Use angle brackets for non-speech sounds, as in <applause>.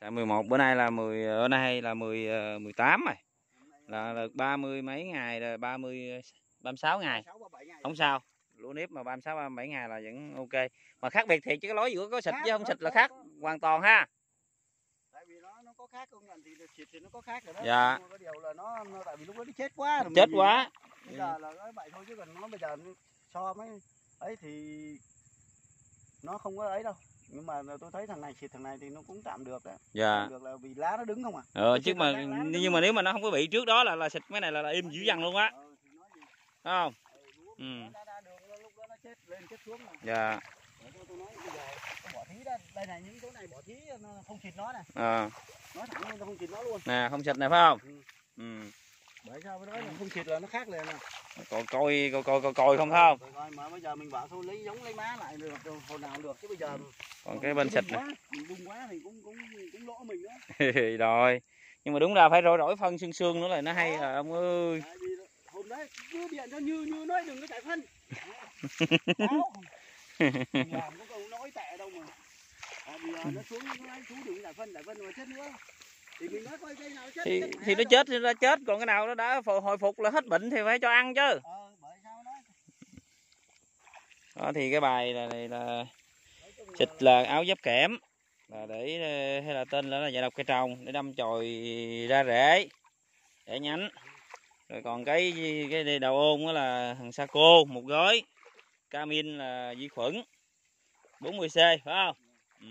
Xạ 11 bữa nay là 10 bữa nay là 10 ờ, 18 rồi. Là được 30 mấy ngày rồi 30 36 ngày. Không sao. Lúa nếp mà 36 37 ngày là vẫn ok. Mà khác biệt thì chứ cái lối giữa có xịt với không xịt là khác hoàn toàn ha. tại vì nó nó có khác công nhận thì xịt thì nó có khác rồi đó Dạ. Cái điều là nó, nó tại vì lúc đó nó chết quá rồi Chết mình- quá. bây giờ là cái vậy thôi chứ còn nó bây giờ so mấy ấy thì nó không có ấy đâu nhưng mà tôi thấy thằng này xịt thằng này thì nó cũng tạm được đấy Dạ. tạm được là vì lá nó đứng không à Ờ Chứ mà lá- lá nhưng mà nếu mà nó không có bị trước đó là là xịt cái này là, là im dữ dằn luôn á, đúng không? Ừ. nó- nó mà Dạ. Nó đây này những chỗ này bỏ thí nó không xịt nó này Ờ, nói thẳng nó không xịt nó luôn nè không xịt này phải không? Ừ. Ừ. bởi sao cái đó là không xịt là nó khác liền nè Coi coi coi coi coi, coi không không? coi mà bây giờ mình bảo thôi lấy giống lấy má lại được rồi hồi nào được chứ bây giờ Còn cái bên xịt này. mình đung quá thì cũng cũng cũng lỗ mình đó <laughs> rồi. Nhưng mà đúng ra phải đổi đổi phân xương xương nữa là nó hay là ông ơi. tại hôm đấy cứ điện cho như như nói đừng có chạy phân <laughs> làm có câu nói tệ đâu mà à, bây giờ nó xuống nó nói chú đừng chạy phân chạy phân mà chết nữa thì Thì nó chết thì nó chết, còn cái nào nó đã hồi phục là hết bệnh thì phải cho ăn chứ. ờ Đó? Thì cái bài này, này là xịt là áo giáp kẽm. Là để ờ, hay là tên là là giải độc cây trồng để đâm chồi ra rễ để nhánh. Rồi còn cái cái đầu ôn đó là thằng saco một gói. Camin là vi khuẩn. 40 c phải không? Ừ.